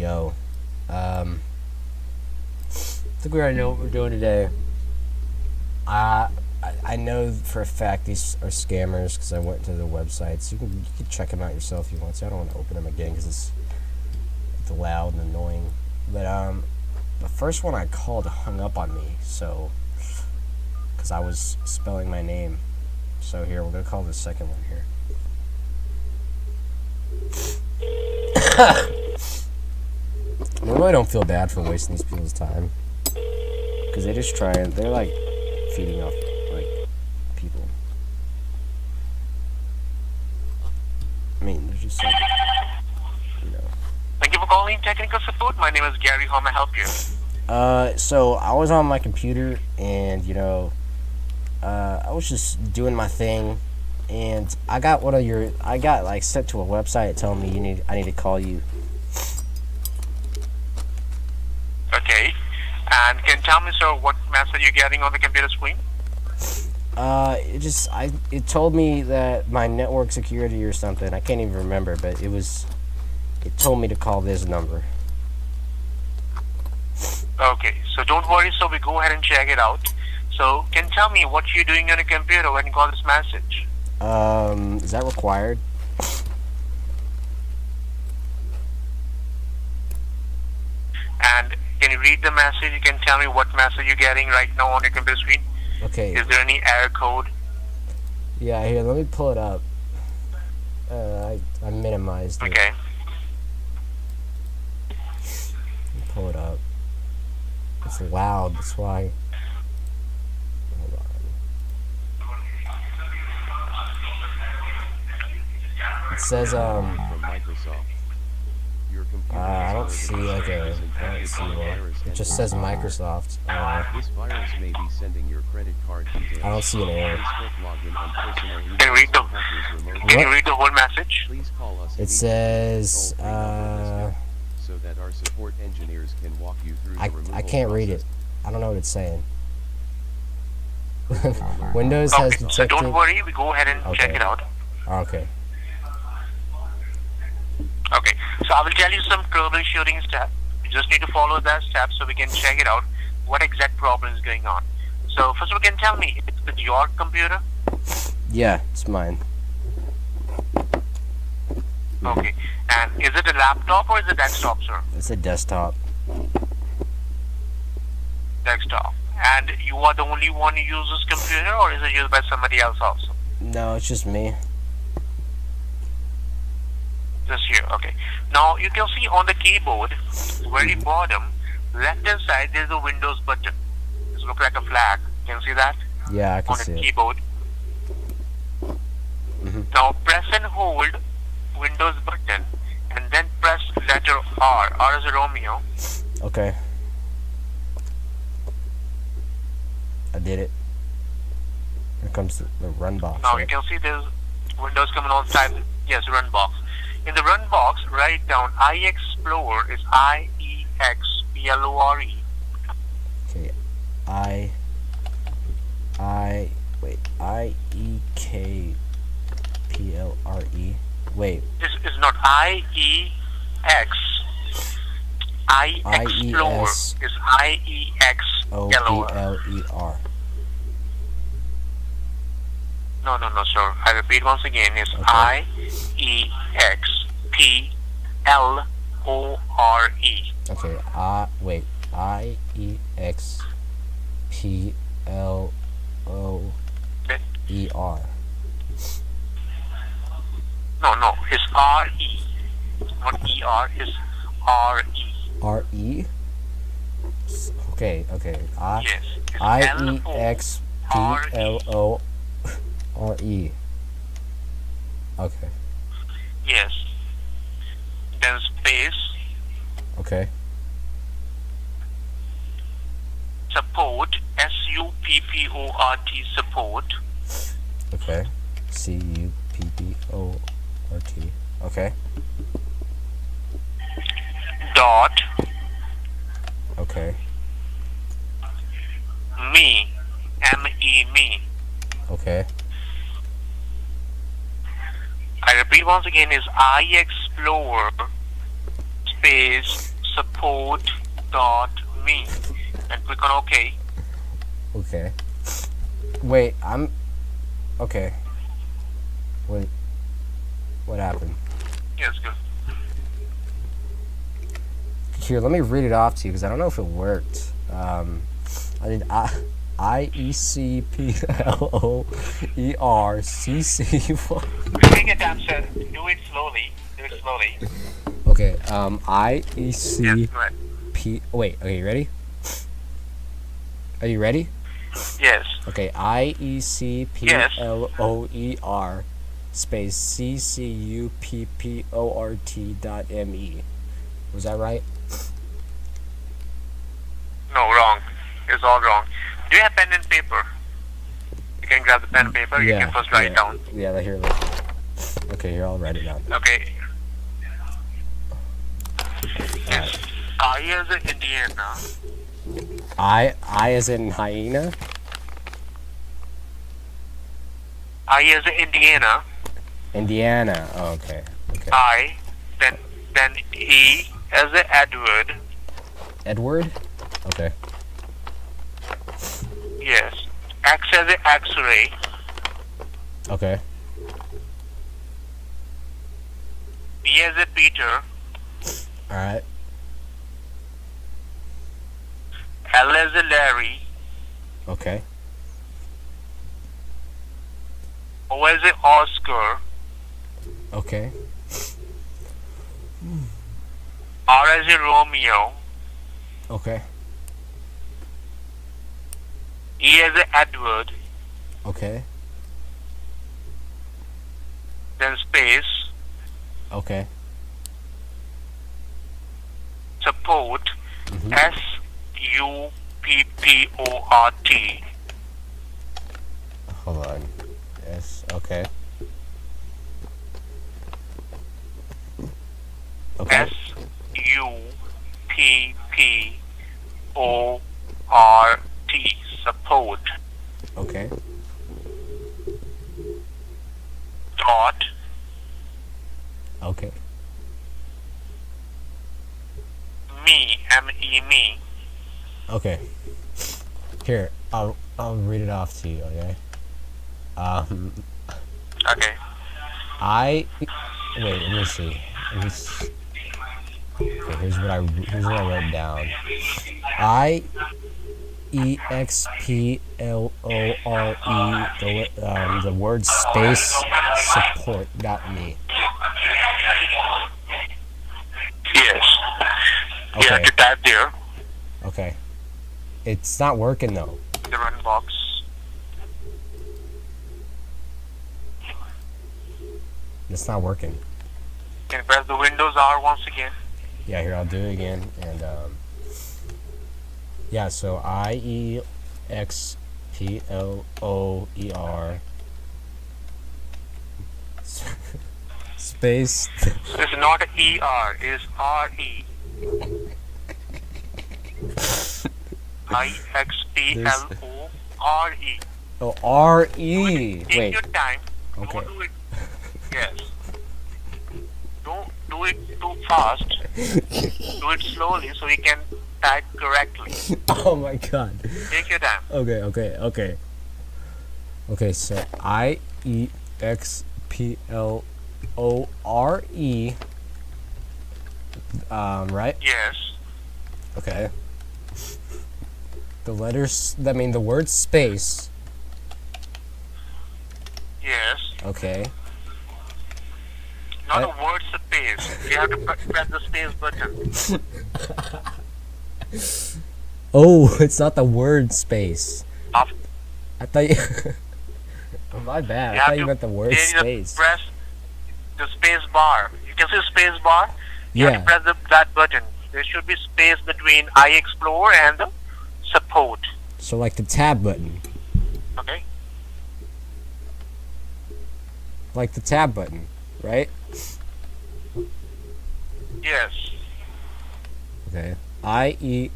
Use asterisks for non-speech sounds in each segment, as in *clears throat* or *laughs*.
go. Um, I think we already know what we're doing today. I, I know for a fact these are scammers because I went to the websites. You can, you can check them out yourself if you want to. I don't want to open them again because it's, it's loud and annoying. But um, the first one I called hung up on me, so because I was spelling my name. So here, we're gonna call the second one here. *coughs* *coughs* I really don't feel bad for wasting these people's time. Because they just try and they're like feeding off like people. I mean, they're just like, you know. Thank you for calling technical support. My name is Gary. How may I help you? Uh, so I was on my computer and, you know, uh, I was just doing my thing and I got one of your, I got like sent to a website telling me you need, I need to call you. Okay. And can you tell me, sir, what message you're getting on the computer screen? Uh, it just I it told me that my network security or something. I can't even remember, but it was it told me to call this number. Okay. So don't worry. So we go ahead and check it out. So can you tell me what you're doing on the computer when you call this message? Um, is that required? And can you read the message? You can tell me what message you're getting right now on your computer screen. Okay. Is there any error code? Yeah, here, let me pull it up. Uh, I I minimized it. Okay. Pull it up. It's loud. That's why. Hold on. It says um. from Microsoft. Your computer Uh, I don't see been like a. don't see one. It just says Microsoft. Uh, This virus may be sending your credit card details. I don't see an error. Facebook login and personal Can you read the to hackers remotely. Can What? you read the whole message? Please call us It says, uh, so that our support engineers can walk you through I removal I can't read it. I don't know what it's saying. *laughs* Windows has Okay. So detected. don't worry. We go ahead and check it out. Okay. Okay, so I will tell you some troubleshooting steps. You just need to follow that step so we can check it out what exact problem is going on. So first of all, can you tell me, is it your computer? Yeah, it's mine. Okay, and is it a laptop or is it a desktop, sir? It's a desktop. Desktop. And you are the only one who uses computer or is it used by somebody else also? No, it's just me. Just here, okay. Now you can see on the keyboard, very bottom, left hand side, there's a Windows button. It looks like a flag. Can you see that? Yeah, I can on see the it. keyboard. Mhm. Now press and hold Windows button and then press letter R. R is a Romeo. Okay. I did it. Here comes the, the run box. Now you can see there's Windows coming on side. Yes, run box. In the run box, write down iExplore is I E X P L O R E. Okay. I. I. Wait. I E K P L R E. Wait. This is not I E X. I Explore is I E X O L O P R. L E R. No, no, no, sir. I repeat once again. It's Okay. I E X P L O R E. Okay. I. Wait. I E X P L O E R. No, no. It's R E. Not E R. It's R E. R E. Okay. Okay. I. Yes. It's I L E O X P R E. L O R E. Okay. Yes. Then space Okay. support S U P P O R T support Okay. C U P P O R T. Okay. dot Okay. me M E me. Okay. Once again is I explore space support dot me and click on OK. Okay. Wait, I'm. Okay. Wait. What happened? Yes, good. Here, let me read it off to you because I don't know if it worked. Um, I did I. I E C P L O E R C C. Your time, sir. Do it slowly. Do it slowly. Okay. Um. I E Yes, C ahead. P. Wait. Okay. You ready? Are you ready? Yes. Okay. I E C P Yes. L O E R space C C U P P O R T dot M E. Was that right? No, wrong. It's all wrong. Do you have pen and paper? You can grab the pen and paper. You can first write yeah. down. Yeah. Here. Look. Okay. Here. I'll write it down. Okay. Yes. I as in Indiana. I. I as in hyena. I as in Indiana. Indiana. Oh, okay. Okay. I. Then then E as in Edward. Edward. Okay. Yes. X as in X-ray. Okay. P as in Peter. All right. L as in Larry. Okay. O as in Oscar. Okay. R as in Romeo. Okay. E as in Edward. Okay. Then space. Okay. Support. Mhm. S U P P O R T. Hold on. Yes. Okay. Okay. S U P P O R T. Support. Okay. Dot. Okay. Me. M E me. Okay. Here, I'll I'll read it off to you. Okay. Um, Okay. I wait. Let me see. Let me s Okay, here's what I here's what I wrote down. I E X P L O R E the um, the word space support got me. Yes. Okay. to type there. Okay. It's not working though. The run box. It's not working. Can you can press the Windows R once again. Yeah, here I'll do it again. And um, yeah, so I E X P L O E R *laughs* space. It's not E R. It's R E. I X P L O R E. Oh, R E. Take Wait. your time. Okay. Don't do it. Yes. Don't do it too fast. *laughs* do it slowly so we can type correctly. *laughs* Oh my God. Take your time. Okay. Okay. Okay. Okay. So I E X P L O R E. Um. Right. Yes. Okay. The letters, I mean, the word space. Yes. Okay. Not I- a word space. You have to press the space button. *laughs* *laughs* Oh, *laughs* it's not the word space. I thought you. *laughs* oh, my bad. You I thought you meant the word you space. Press the space bar. You can see space bar. You have Yeah. to press the, that button. There should be space between I explore and the support. So, like the tab button. Okay. Like the tab button, right? Yes. Okay. I E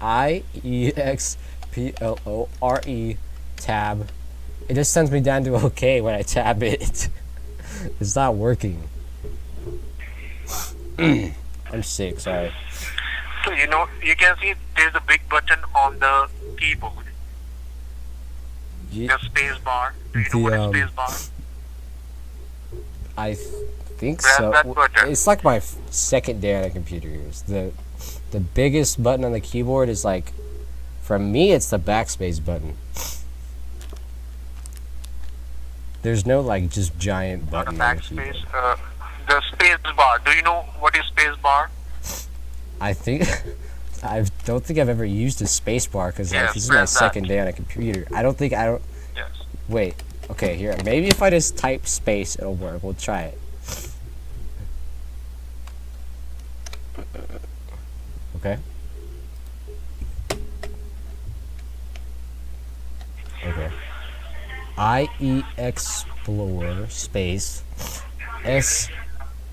I E X P L O R E tab. It just sends me down to OK when I tab it. *laughs* it's not working. *clears throat* I'm sick. Sorry. So you know you can see there's a big button on the keyboard. Ye- The space bar. Do you know what um, space bar? I th- think Press so. that button. It's like my f- second day on a computer. It's the the biggest button on the keyboard is like, for me, it's the backspace button. There's no like just giant button on the backspace. Uh, the space bar. Do you know what is space bar? I think *laughs* I don't think I've ever used a space bar because like this is my that. second day on a computer. I don't think I don't. Yes. Wait. Okay, here. Maybe if I just type space, it'll work. We'll try it. Okay. Okay. I E explore space S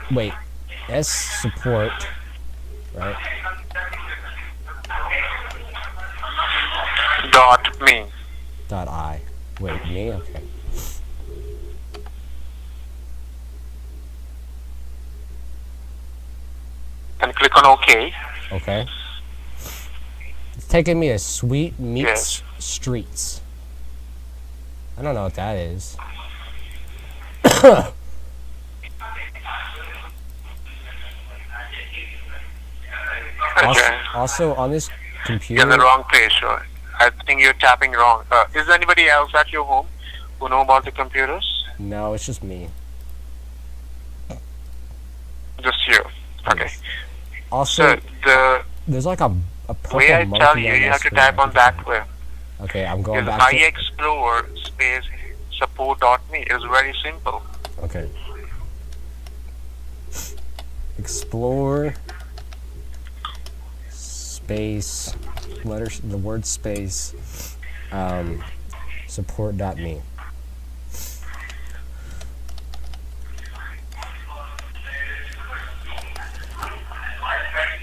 wait S support right Dot me. dot I wait me okay And click on OK. Okay. It's taking me to Sweet Meats Yes. Streets. I don't know what that is. Also, also on this You're in computer, the wrong place. So I think you're tapping wrong. Uh, is there anybody else at your home who know about the computers? no, it's just me. Just you. Okay. Yes. Also, So the there's like a a purple way I tell you, you have to type on that way. Okay, I'm going Is back to. iExplore space support.me. It's very simple. Okay. Explore space letters the word space um, support.me.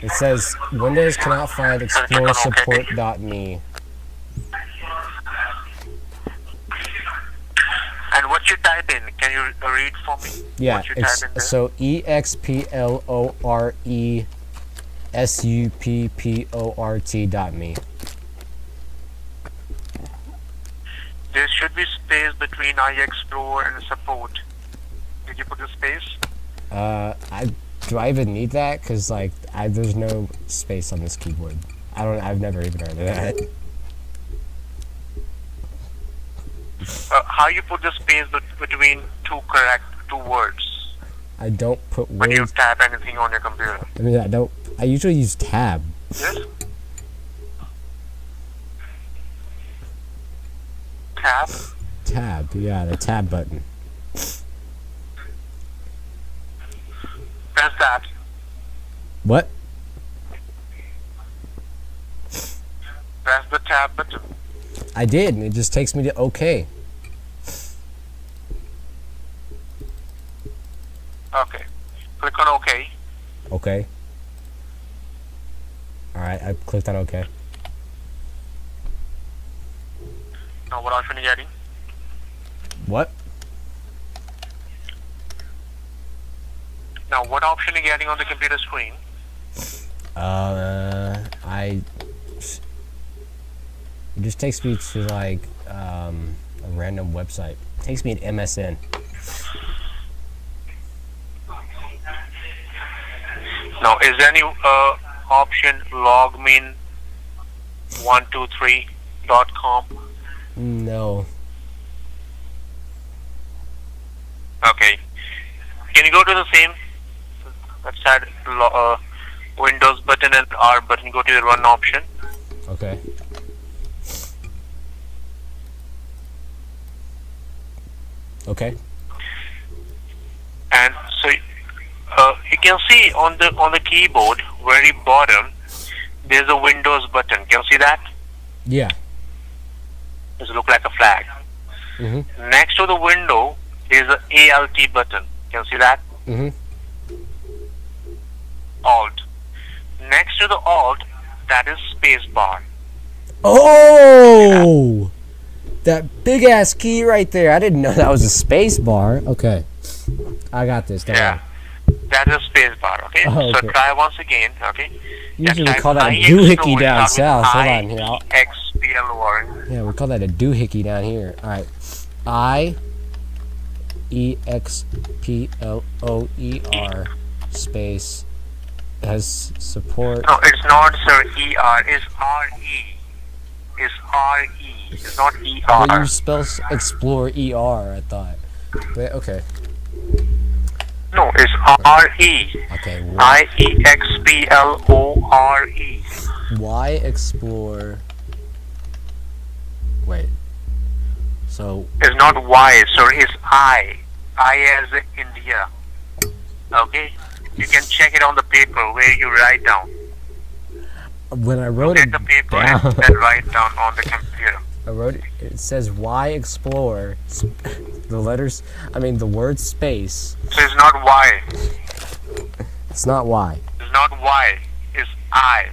It says Windows cannot find explore support.me. And what you type in, can you uh, read for me? Yeah, What you type ex- in there? so E X P L O R E S U P P O R T dot me. There should be space between iExplore and support. Did you put the space? Uh, I do I even need that? Cause like I, there's no space on this keyboard. I don't. I've never even heard of that. *laughs* Uh, how you put the space between two correct two words I don't put when you words. type anything on your computer? I mean, I don't. I usually use tab. Yes. Tab. Tab. Yeah, the tab button. Press that. What? Press the tab button. I did, and it just takes me to OK. Okay. Click on OK. Okay. All right, I clicked on OK. Now what option are you getting? What? Now what option are you getting on the computer screen? Uh, I. It just takes me to like um, a random website. It takes me to MSN. Now is there any uh, option logmein123.com? No. Okay. Can you go to the same website, lo- uh, Windows button and R button, go to the run option. Okay. Okay. And uh, you can see on the on the keyboard, very bottom, there's a Windows button. Can you see that? Yeah. Does it look like a flag? Mhm. Next to the window, there's a ALT button. Can you see that? Mhm. Alt. Next to the Alt, that is space bar. Oh! That big ass key right there. I didn't know that was a space bar. Okay. I got this. Don't Yeah. worry. That is space bar, okay? Oh, So try once again, okay? Usually we call that a doohickey down south. Hold on here. I'll- IXPLOR. Yeah, we call that a doohickey down here. All right, I E X P L O E R space has support. No, it's not, sir. ER. It's RE. It's RE. It's not But you ER. spell explore E R. I thought. But okay, No, it's RE. okay. Y, I E X P L O R E. y explore. Wait. So It's not Y, sir. It's I. I as in India. Okay? You can check it on the paper where you write down. when I wrote Get it the paper down, and then write down on the computer. I wrote it. It says Y explore. *laughs* The letters. I mean the word space. So it's not Y. It's not Y. It's not Y. It's I.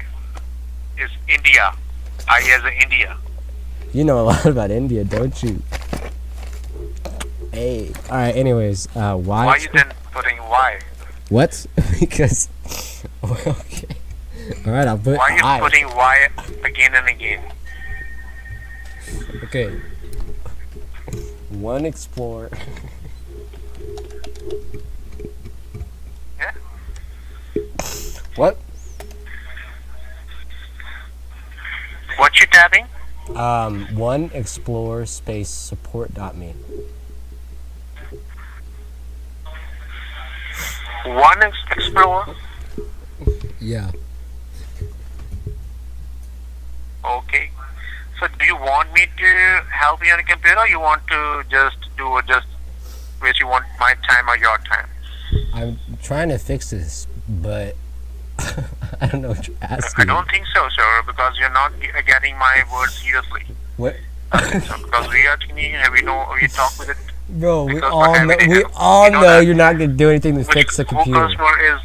It's India. I as in India. You know a *laughs* lot about India, don't you? Hey. All right. Anyways, uh, why? Why are you then putting Y? What? *laughs* because. well, okay. All right. I'll put Why are you I. putting Y again and again? Okay. One explore. Yeah? *laughs* What? What you tapping? Um. One explore space support dot me. One ex- Explorer? Yeah. Okay. So do you want me to help you on the computer or you want to just do it just which you want my time or your time? I'm trying to fix this, but *laughs* I don't know what you're asking. I don't think so, sir, because you're not uh, getting my words seriously. What? So because we are Canadian and we know we talk with it. Bro, we all know, we all You know know you're not gonna do anything to fix the computer. customer is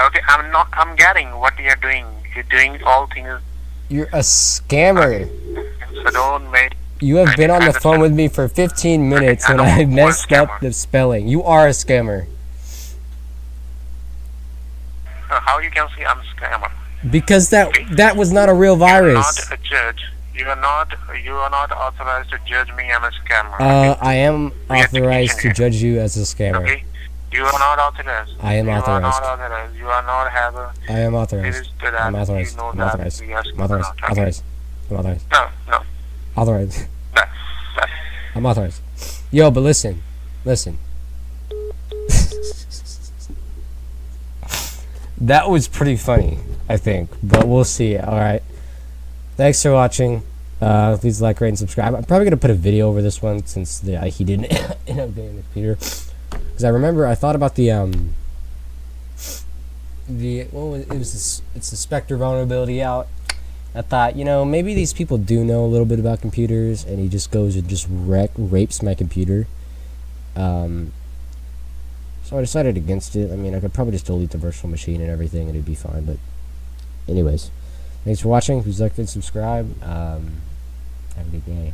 okay. I'm not. I'm getting what you're doing. You're doing all things. You're a scammer. So don't make. You have been on the phone with me for 15 minutes I and I *laughs* messed up the spelling. You are a scammer. Uh, how you can say I'm a scammer? Because that that was not a real You're virus. not a judge. You are not. You are not authorized to judge me. I'm a scammer. Uh, I am We have to authorized to judge you as a scammer. okay. You are not authorized. I am you are not authorized. You are not have a. I am authorized. is to that. I'm authorized. You know I'm that authorized. I'm authorized. Authorized. I'm authorized. No, no, Authorized. no, no. I'm authorized. Yo, but listen, listen. *laughs* that was pretty funny, I think, but we'll see. All right. Thanks for watching. Uh, please like, rate, and subscribe. I'm probably gonna put a video over this one since the, uh, he didn't *coughs* end up getting the computer. Because I remember I thought about the um the what was it was this, it's the Spectre vulnerability out. I thought, you know, maybe these people do know a little bit about computers, and he just goes and just wreck, rapes my computer. Um, so I decided against it. I mean, I could probably just delete the virtual machine and everything, and it'd be fine. But, anyways, thanks for watching. Please like and subscribe. Um, have a good day.